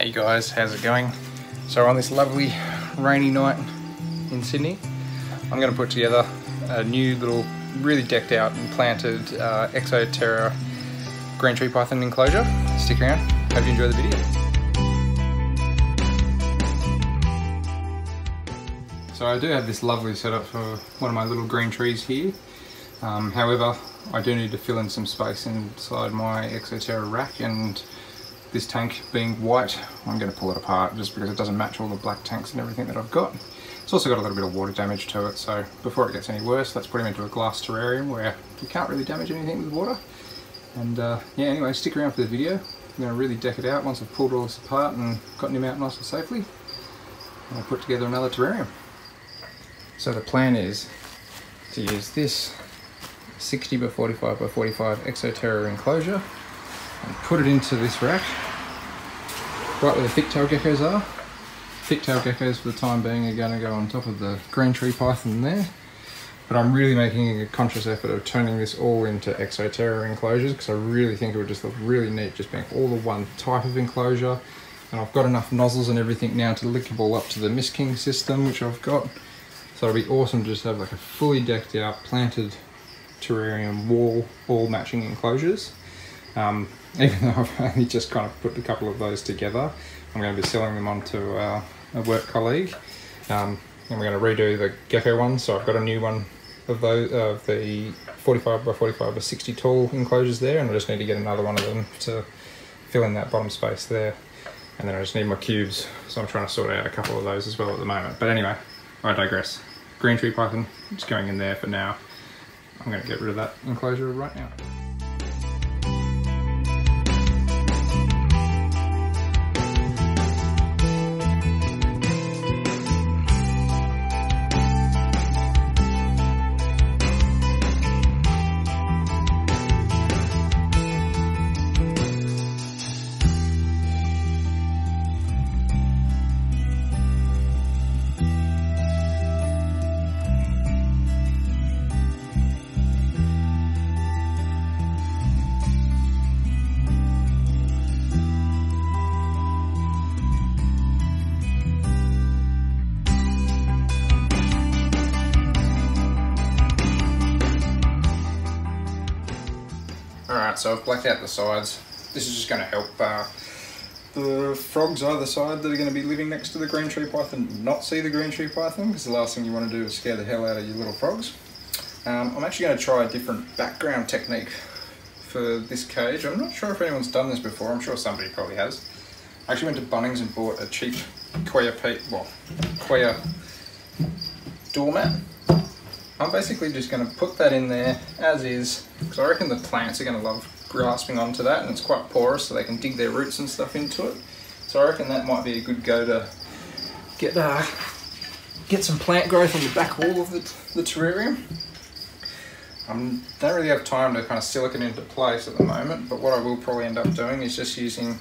Hey guys, how's it going? So on this lovely rainy night in Sydney, I'm going to put together a new little, really decked out and planted uh, Exo Terra green tree python enclosure. Stick around, hope you enjoy the video. So I do have this lovely setup for one of my little green trees here. Um, however, I do need to fill in some space inside my Exo Terra rack and this tank being white, I'm going to pull it apart just because it doesn't match all the black tanks and everything that I've got. It's also got a little bit of water damage to it, so before it gets any worse, let's put him into a glass terrarium where you can't really damage anything with water. And uh, yeah, anyway, stick around for the video. I'm going to really deck it out once I've pulled all this apart and gotten him out nice and safely. And I'll put together another terrarium. So the plan is to use this 60 by 45 by 45 Exo Terra enclosure and put it into this rack right where the thick-tail geckos are. Thick-tail geckos for the time being are going to go on top of the green tree python there. But I'm really making a conscious effort of turning this all into Exo Terra enclosures because I really think it would just look really neat just being all the one type of enclosure. And I've got enough nozzles and everything now to link it all up to the Mist King system, which I've got. So it'll be awesome to just have like a fully decked out, planted terrarium wall, all matching enclosures. Um, even though I've only just kind of put a couple of those together, I'm going to be selling them on to uh, a work colleague. Um, and we're going to redo the gecko one, so I've got a new one of those of the 45 by 45 by 60 tall enclosures there, and I just need to get another one of them to fill in that bottom space there. And then I just need my cubes, so I'm trying to sort out a couple of those as well at the moment. But anyway, I digress. Green tree python, it's going in there for now. I'm going to get rid of that enclosure right now. So I've blacked out the sides. This is just going to help uh, the frogs either side that are going to be living next to the green tree python not see the green tree python because the last thing you want to do is scare the hell out of your little frogs. Um, I'm actually going to try a different background technique for this cage. I'm not sure if anyone's done this before, I'm sure somebody probably has. I actually went to Bunnings and bought a cheap peat, well, Coir doormat I'm basically just going to put that in there as is because I reckon the plants are going to love grasping onto that and it's quite porous so they can dig their roots and stuff into it. So I reckon that might be a good go to get uh, get some plant growth on the back wall of the, the terrarium. I don't really have time to kind of silicon into place at the moment but what I will probably end up doing is just using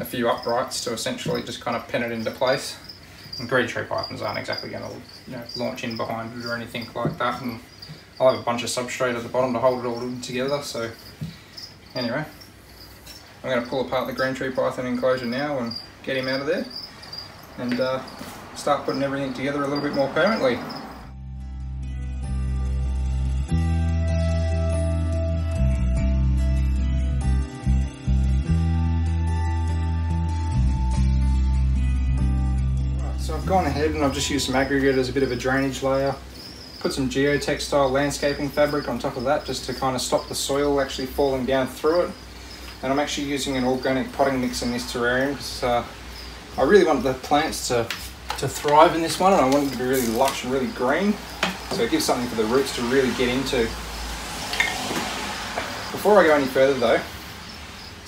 a few uprights to essentially just kind of pin it into place and green tree pythons aren't exactly going to you know, launch in behind it or anything like that. And I'll have a bunch of substrate at the bottom to hold it all together. So anyway, I'm going to pull apart the green tree python enclosure now and get him out of there and uh, start putting everything together a little bit more permanently. Gone ahead and I've just used some aggregate as a bit of a drainage layer. Put some geotextile landscaping fabric on top of that just to kind of stop the soil actually falling down through it. And I'm actually using an organic potting mix in this terrarium because uh, I really want the plants to, to thrive in this one and I want it to be really lush and really green. So it gives something for the roots to really get into. Before I go any further though,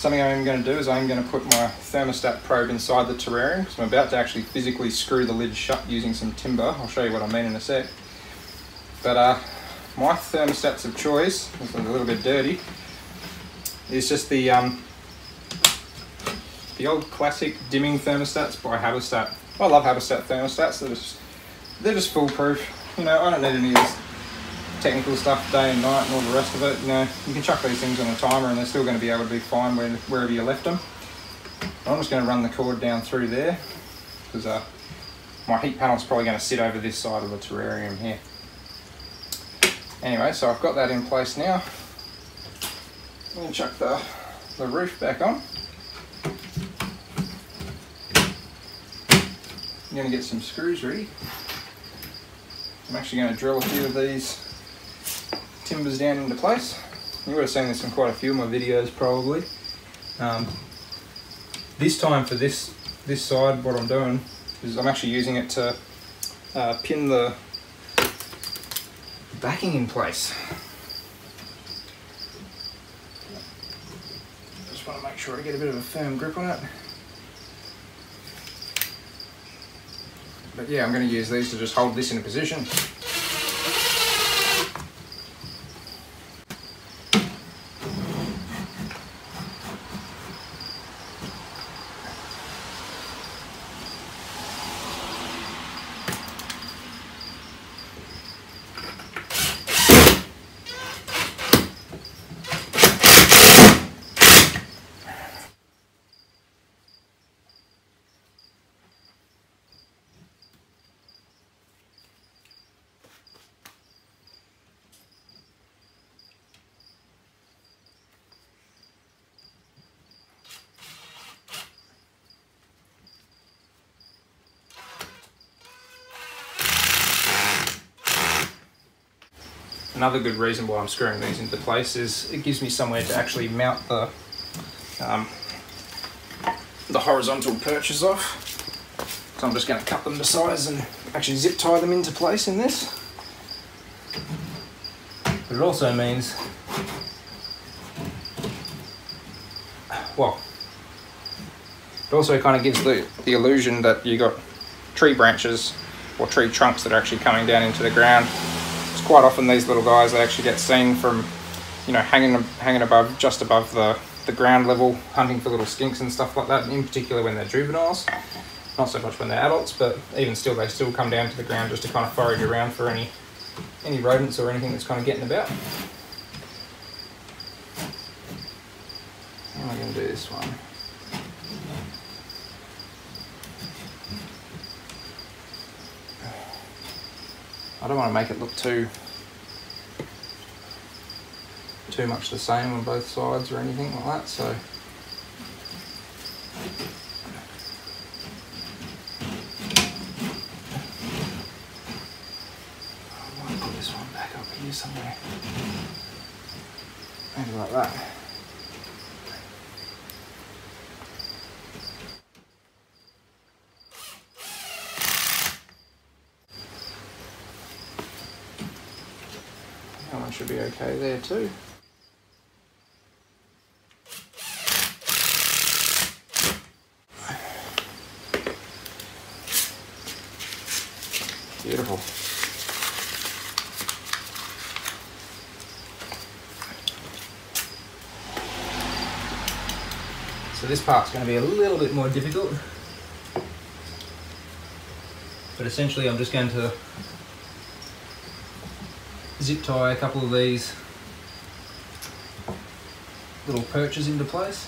Something I'm going to do is I'm going to put my thermostat probe inside the terrarium because I'm about to actually physically screw the lid shut using some timber. I'll show you what I mean in a sec. But uh, my thermostats of choice, it's a little bit dirty, is just the um, the old classic dimming thermostats by Habistat. I love Habistat thermostats. They're just they're just foolproof. You know, I don't need any of this technical stuff day and night and all the rest of it, you know, you can chuck these things on a timer and they're still going to be able to be fine wherever you left them. I'm just going to run the cord down through there because uh, my heat panel is probably going to sit over this side of the terrarium here. Anyway, so I've got that in place now. I'm going to chuck the, the roof back on. I'm going to get some screws ready. I'm actually going to drill a few of these timbers down into place. You would have seen this in quite a few of my videos probably. Um, this time for this this side, what I'm doing is I'm actually using it to uh, pin the backing in place. Just want to make sure I get a bit of a firm grip on it. But yeah, I'm going to use these to just hold this in a position. Another good reason why I'm screwing these into place is it gives me somewhere to actually mount the um, the horizontal perches off. So I'm just going to cut them to size and actually zip tie them into place in this. But it also means, well, it also kind of gives the, the illusion that you got tree branches or tree trunks that are actually coming down into the ground quite often these little guys they actually get seen from you know hanging hanging above just above the the ground level hunting for little skinks and stuff like that in particular when they're juveniles. Not so much when they're adults but even still they still come down to the ground just to kind of forage around for any any rodents or anything that's kind of getting about. How am I going to do this one I don't want to make it look too too much the same on both sides or anything like that so I might put this one back up here somewhere maybe like that That should be okay there too. Beautiful. So this part's going to be a little bit more difficult. But essentially I'm just going to zip tie a couple of these little perches into place.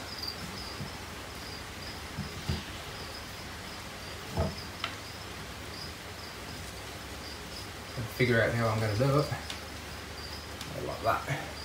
figure out how I'm going to do it. Like that.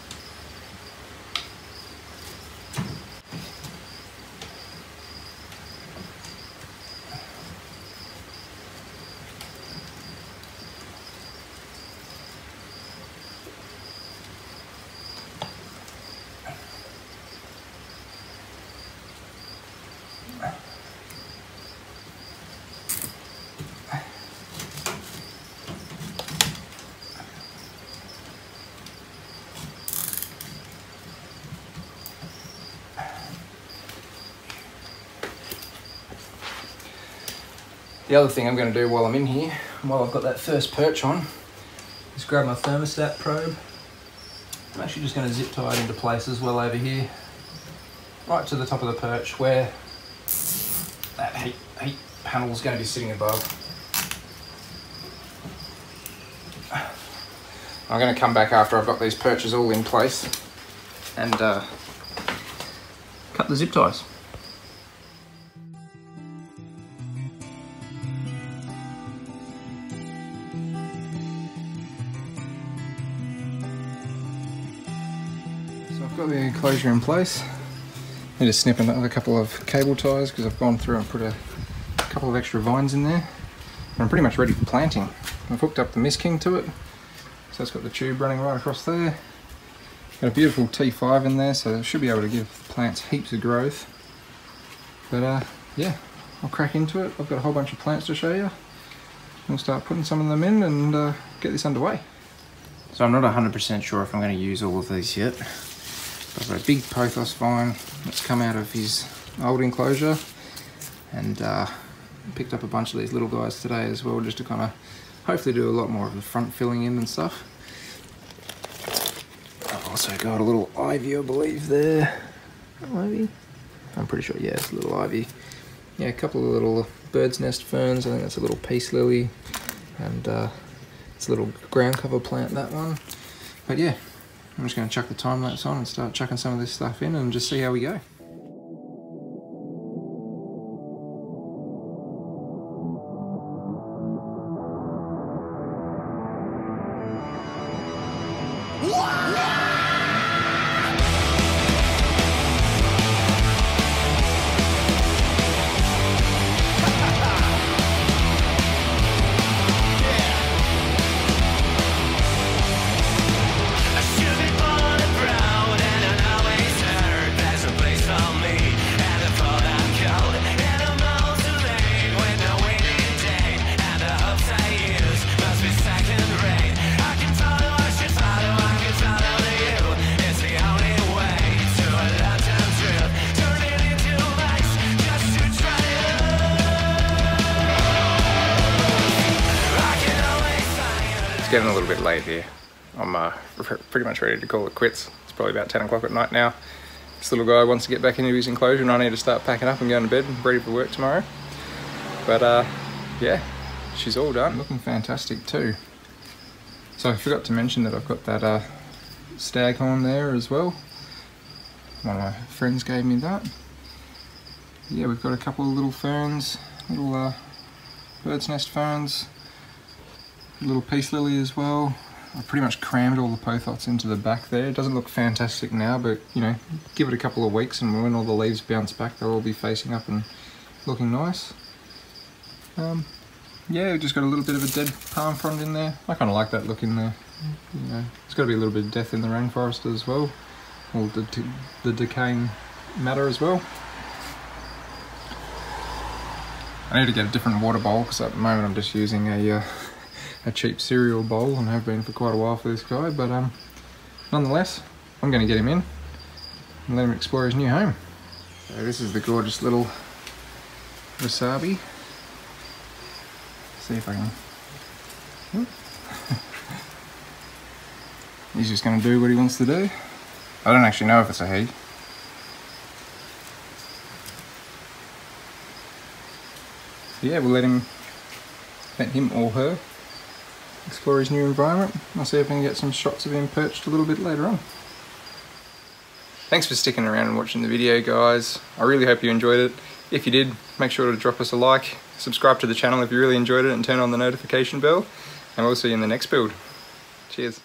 The other thing I'm going to do while I'm in here, while I've got that first perch on, is grab my thermostat probe. I'm actually just going to zip tie it into place as well over here, right to the top of the perch where that heat, heat panel is going to be sitting above. I'm going to come back after I've got these perches all in place and uh, cut the zip ties. Enclosure in place. I need to snip another couple of cable ties because I've gone through and put a couple of extra vines in there. I'm pretty much ready for planting. I've hooked up the Mist King to it. So it's got the tube running right across there. Got a beautiful T5 in there, so it should be able to give plants heaps of growth. But uh, yeah, I'll crack into it. I've got a whole bunch of plants to show you. We'll start putting some of them in and uh, get this underway. So I'm not 100% sure if I'm going to use all of these yet. I've got a big pothos vine that's come out of his old enclosure and uh, picked up a bunch of these little guys today as well just to kind of hopefully do a lot more of the front filling in and stuff. I've also got a little ivy I believe there. Ivy? I'm pretty sure, yeah, it's a little ivy. Yeah, a couple of little bird's nest ferns. I think that's a little peace lily. And uh, it's a little ground cover plant, that one. But yeah, I'm just going to chuck the time lapse on and start chucking some of this stuff in and just see how we go. A little bit late here. I'm uh, pretty much ready to call it quits. It's probably about 10 o'clock at night now. This little guy wants to get back into his enclosure and I need to start packing up and going to bed and ready for work tomorrow. But uh, yeah, she's all done. Looking fantastic too. So I forgot to mention that I've got that uh, staghorn there as well. One of my friends gave me that. Yeah, we've got a couple of little ferns, little uh, bird's nest ferns, little peace lily as well. I pretty much crammed all the pothos into the back there. It doesn't look fantastic now, but you know, give it a couple of weeks and when all the leaves bounce back, they'll all be facing up and looking nice. Um, yeah, we've just got a little bit of a dead palm frond in there. I kind of like that look in there. You know, it's got to be a little bit of death in the rainforest as well. Or the, the decaying matter as well. I need to get a different water bowl because at the moment I'm just using a uh, a cheap cereal bowl and have been for quite a while for this guy, but um, nonetheless, I'm going to get him in and let him explore his new home. So this is the gorgeous little wasabi. See if I can... He's just going to do what he wants to do. I don't actually know if it's a he. yeah, we'll let him, let him or her explore his new environment. I'll see if I can get some shots of him perched a little bit later on. Thanks for sticking around and watching the video guys. I really hope you enjoyed it. If you did, make sure to drop us a like, subscribe to the channel if you really enjoyed it and turn on the notification bell. And we'll see you in the next build. Cheers.